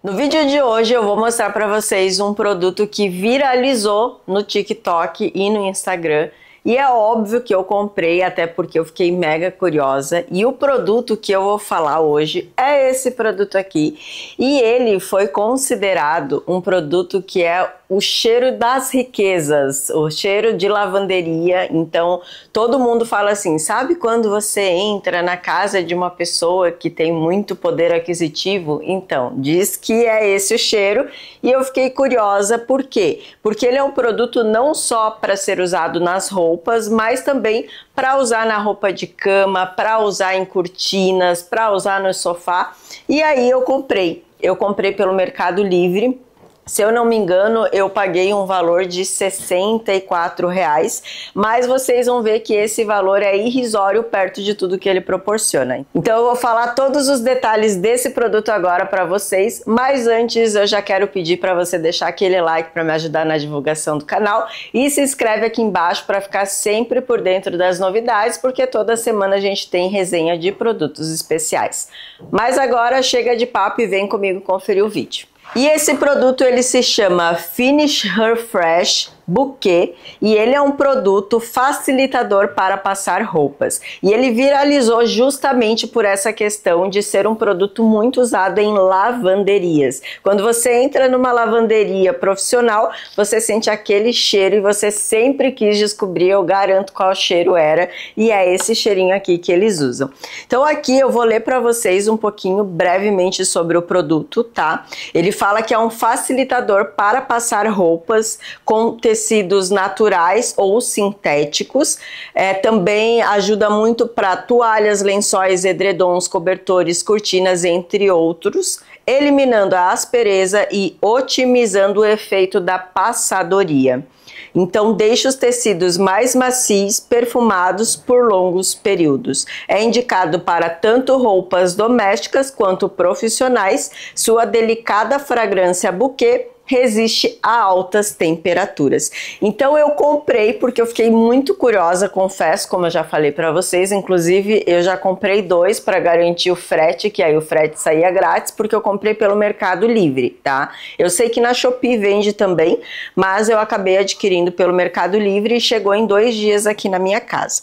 No vídeo de hoje eu vou mostrar para vocês um produto que viralizou no TikTok e no Instagram. E é óbvio que eu comprei, até porque eu fiquei mega curiosa. E o produto que eu vou falar hoje é esse produto aqui. E ele foi considerado um produto que é o cheiro das riquezas, o cheiro de lavanderia. Então, todo mundo fala assim: sabe quando você entra na casa de uma pessoa que tem muito poder aquisitivo? Então, diz que é esse o cheiro. E eu fiquei curiosa, por quê? Porque ele é um produto não só para ser usado nas roupas, mas também para usar na roupa de cama, para usar em cortinas, para usar no sofá. E aí eu comprei. Eu comprei pelo Mercado Livre se eu não me engano, eu paguei um valor de 64 reais, mas vocês vão ver que esse valor é irrisório perto de tudo que ele proporciona. Então eu vou falar todos os detalhes desse produto agora para vocês, mas antes eu já quero pedir para você deixar aquele like para me ajudar na divulgação do canal e se inscreve aqui embaixo para ficar sempre por dentro das novidades, porque toda semana a gente tem resenha de produtos especiais. Mas agora chega de papo e vem comigo conferir o vídeo. E esse produto ele se chama Finish Her Fresh Bouquet e ele é um produto facilitador para passar roupas. E ele viralizou justamente por essa questão de ser um produto muito usado em lavanderias. Quando você entra numa lavanderia profissional, você sente aquele cheiro e você sempre quis descobrir, eu garanto qual cheiro era, e é esse cheirinho aqui que eles usam. Então aqui eu vou ler para vocês um pouquinho brevemente sobre o produto, tá? Ele fala que é um facilitador para passar roupas com tecido tecidos naturais ou sintéticos. É, também ajuda muito para toalhas, lençóis, edredons, cobertores, cortinas, entre outros, eliminando a aspereza e otimizando o efeito da passadoria. Então, deixe os tecidos mais macios, perfumados por longos períodos. É indicado para tanto roupas domésticas quanto profissionais. Sua delicada fragrância buquê resiste a altas temperaturas. Então eu comprei porque eu fiquei muito curiosa, confesso, como eu já falei para vocês, inclusive eu já comprei dois para garantir o frete, que aí o frete saía grátis, porque eu comprei pelo Mercado Livre, tá? Eu sei que na Shopee vende também, mas eu acabei adquirindo pelo Mercado Livre e chegou em dois dias aqui na minha casa.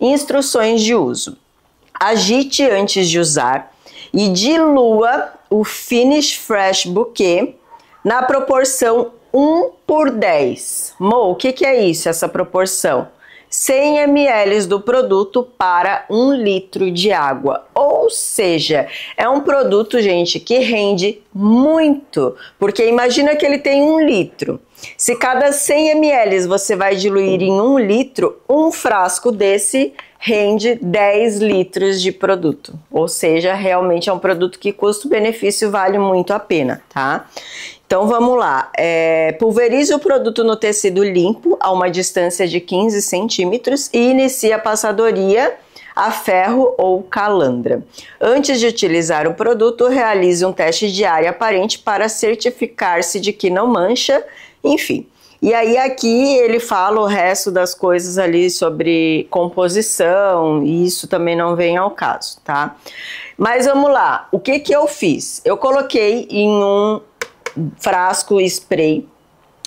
Instruções de uso: agite antes de usar e dilua o Finish Fresh Bouquet na proporção 1 por 10. Mo, o que, que é isso, essa proporção? 100 ml do produto para 1 litro de água. Ou seja, é um produto, gente, que rende muito, porque imagina que ele tem 1 litro. Se cada 100 ml você vai diluir em 1 litro, um frasco desse rende 10 litros de produto. Ou seja, realmente é um produto que custo-benefício vale muito a pena, tá? Então vamos lá. É, pulverize o produto no tecido limpo a uma distância de 15 centímetros e inicie a passadoria a ferro ou calandra. Antes de utilizar o produto, realize um teste de área aparente para certificar-se de que não mancha, enfim. E aí aqui ele fala o resto das coisas ali sobre composição, e isso também não vem ao caso, tá? Mas vamos lá, o que que eu fiz? Eu coloquei em um frasco spray.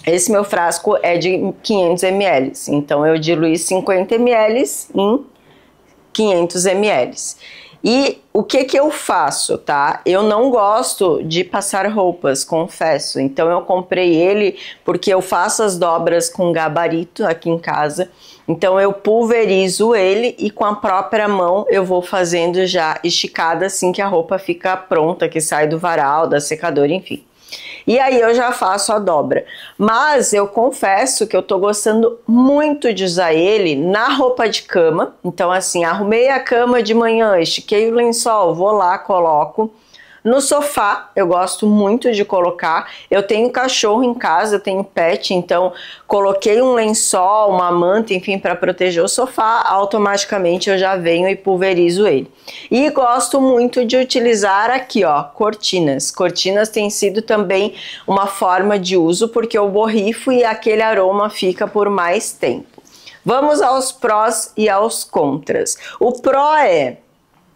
Esse meu frasco é de 500 ml, então eu diluí 50 ml em 500 ml. E o que que eu faço, tá? Eu não gosto de passar roupas, confesso. Então eu comprei ele porque eu faço as dobras com gabarito aqui em casa. Então eu pulverizo ele e com a própria mão eu vou fazendo já esticada assim que a roupa fica pronta, que sai do varal, da secadora, enfim. E aí eu já faço a dobra. Mas eu confesso que eu tô gostando muito de usar ele na roupa de cama. Então, assim, arrumei a cama de manhã, estiquei o lençol, vou lá, coloco. No sofá, eu gosto muito de colocar. Eu tenho cachorro em casa, eu tenho pet, então coloquei um lençol, uma manta, enfim, para proteger o sofá, automaticamente eu já venho e pulverizo ele. E gosto muito de utilizar aqui, ó, cortinas. Cortinas tem sido também uma forma de uso porque eu borrifo e aquele aroma fica por mais tempo. Vamos aos prós e aos contras. O pró é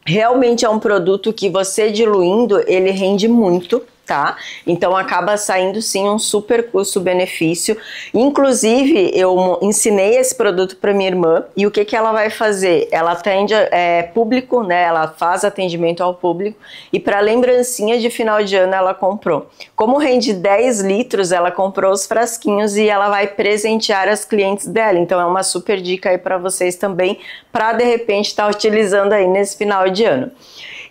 realmente é um produto que você diluindo, ele rende muito, tá? Então acaba saindo sim um super custo-benefício. Inclusive, eu ensinei esse produto para minha irmã e o que, que ela vai fazer? Ela atende é, público, né? Ela faz atendimento ao público e para lembrancinha de final de ano ela comprou. Como rende 10 litros, ela comprou os frasquinhos e ela vai presentear as clientes dela. Então é uma super dica aí para vocês também, para de repente estar tá utilizando aí nesse final de ano.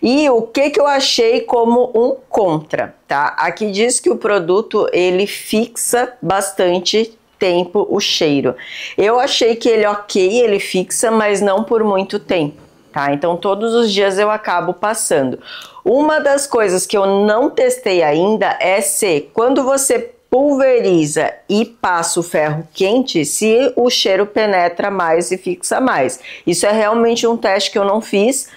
E o que, que eu achei como um contra, tá? Aqui diz que o produto ele fixa bastante tempo o cheiro. Eu achei que ele ok, ele fixa, mas não por muito tempo. Tá? Então todos os dias eu acabo passando. Uma das coisas que eu não testei ainda é se quando você pulveriza e passa o ferro quente, se o cheiro penetra mais e fixa mais. Isso é realmente um teste que eu não fiz,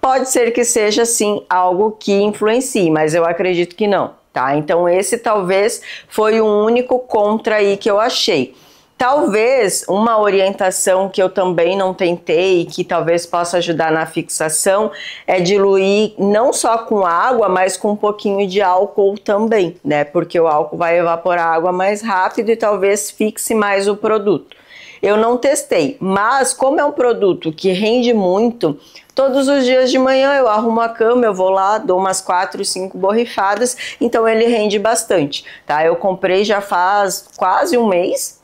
Pode ser que seja sim algo que influencie, mas eu acredito que não, tá? Então esse talvez foi o único contra aí que eu achei. Talvez uma orientação que eu também não tentei, que talvez possa ajudar na fixação, é diluir não só com água, mas com um pouquinho de álcool também, né? Porque o álcool vai evaporar a água mais rápido e talvez fixe mais o produto. Eu não testei, mas como é um produto que rende muito, todos os dias de manhã eu arrumo a cama, eu vou lá, dou umas quatro, cinco borrifadas, então ele rende bastante, tá? Eu comprei já faz quase um mês,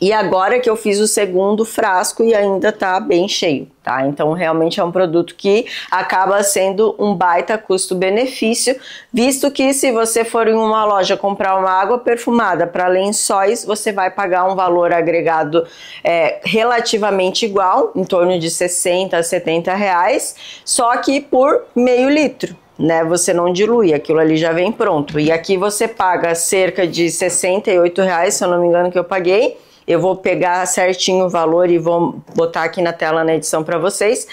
e agora que eu fiz o segundo frasco e ainda tá bem cheio, tá? Então realmente é um produto que acaba sendo um baita custo-benefício, visto que se você for em uma loja comprar uma água perfumada para lençóis, você vai pagar um valor agregado é, relativamente igual, em torno de 60 a 70 reais, só que por meio litro né? Você não dilui, aquilo ali já vem pronto. E aqui você paga cerca de 68 reais, se eu não me engano, que eu paguei. Eu vou pegar certinho o valor e vou botar aqui na tela na edição para vocês.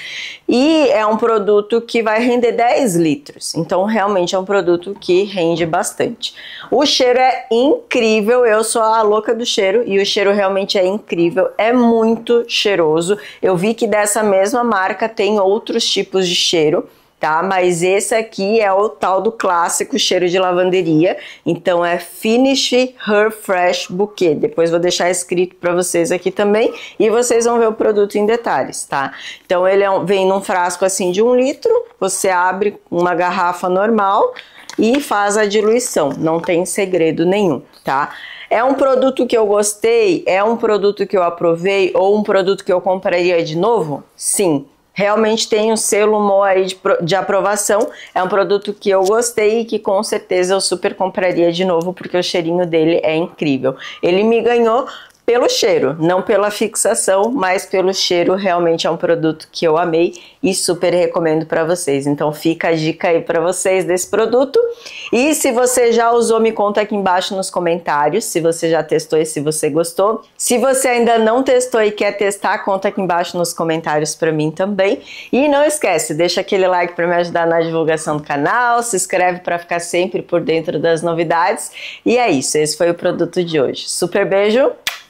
E é um produto que vai render 10 litros. Então, realmente é um produto que rende bastante. O cheiro é incrível. Eu sou a louca do cheiro e o cheiro realmente é incrível. É muito cheiroso. Eu vi que dessa mesma marca tem outros tipos de cheiro tá? Mas esse aqui é o tal do clássico cheiro de lavanderia. Então é Finish Her Fresh Bouquet. Depois vou deixar escrito para vocês aqui também e vocês vão ver o produto em detalhes, tá? Então ele é um, vem num frasco assim de um litro. Você abre uma garrafa normal e faz a diluição. Não tem segredo nenhum, tá? É um produto que eu gostei? É um produto que eu aprovei? Ou um produto que eu compraria de novo? Sim realmente tem um selo MOA aí de, de aprovação. É um produto que eu gostei e que com certeza eu super compraria de novo porque o cheirinho dele é incrível. Ele me ganhou pelo cheiro, não pela fixação, mas pelo cheiro. Realmente é um produto que eu amei e super recomendo para vocês. Então fica a dica aí para vocês desse produto. E se você já usou, me conta aqui embaixo nos comentários se você já testou e se você gostou. Se você ainda não testou e quer testar, conta aqui embaixo nos comentários para mim também. E não esquece, deixa aquele like para me ajudar na divulgação do canal, se inscreve para ficar sempre por dentro das novidades. E é isso, esse foi o produto de hoje. Super beijo!